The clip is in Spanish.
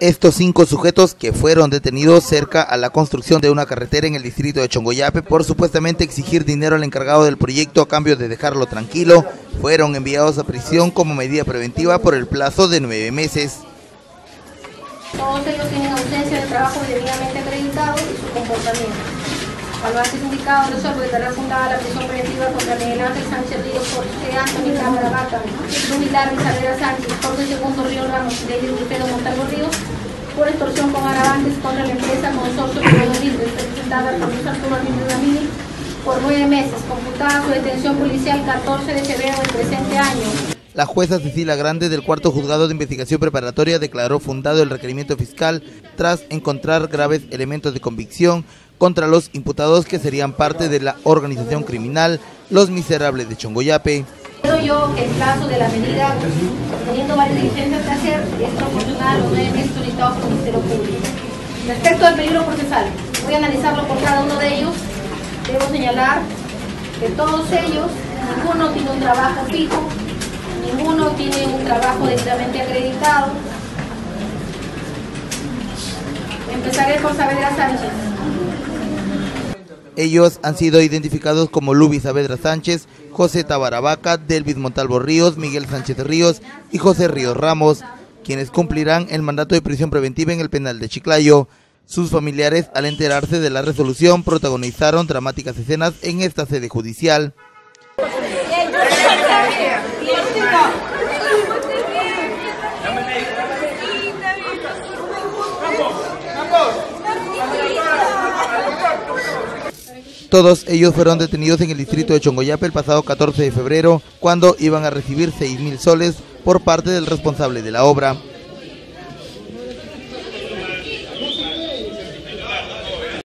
Estos cinco sujetos que fueron detenidos cerca a la construcción de una carretera en el distrito de Chongoyape por supuestamente exigir dinero al encargado del proyecto a cambio de dejarlo tranquilo, fueron enviados a prisión como medida preventiva por el plazo de nueve meses. Todos ellos tienen ausencia de trabajo debidamente acreditado y su comportamiento. Al antes indicado, resuelvo declarar fundada la prisión preventiva contra Miguel Sánchez Ríos, Jorge Anthony Cámara Vaca, Luis Larry Sánchez, Jorge Segundo Río Ramos David Montalvo contra la empresa Consorcio Libre, representada por Luis Arturo Ramírez por nueve meses, computada su detención policial 14 de febrero del presente año. La jueza Cecilia Grande del cuarto juzgado de investigación preparatoria declaró fundado el requerimiento fiscal tras encontrar graves elementos de convicción contra los imputados que serían parte de la organización criminal Los Miserables de Chongoyape. Creo yo que el plazo de la medida, teniendo varias diligencias que hacer, es proporcional a los nueve solicitados por el Ministerio Público. Respecto al peligro procesal, voy a analizarlo por cada uno de ellos. Debo señalar que todos ellos, ninguno tiene un trabajo fijo, ninguno tiene un trabajo debidamente acreditado. Empezaré por Saavedra Sánchez. Ellos han sido identificados como Lubi Saavedra Sánchez, José Tabaravaca, Delvis Montalvo Ríos, Miguel Sánchez Ríos y José Ríos Ramos, quienes cumplirán el mandato de prisión preventiva en el penal de Chiclayo. Sus familiares, al enterarse de la resolución, protagonizaron dramáticas escenas en esta sede judicial. Todos ellos fueron detenidos en el distrito de Chongoyape el pasado 14 de febrero, cuando iban a recibir 6 mil soles por parte del responsable de la obra.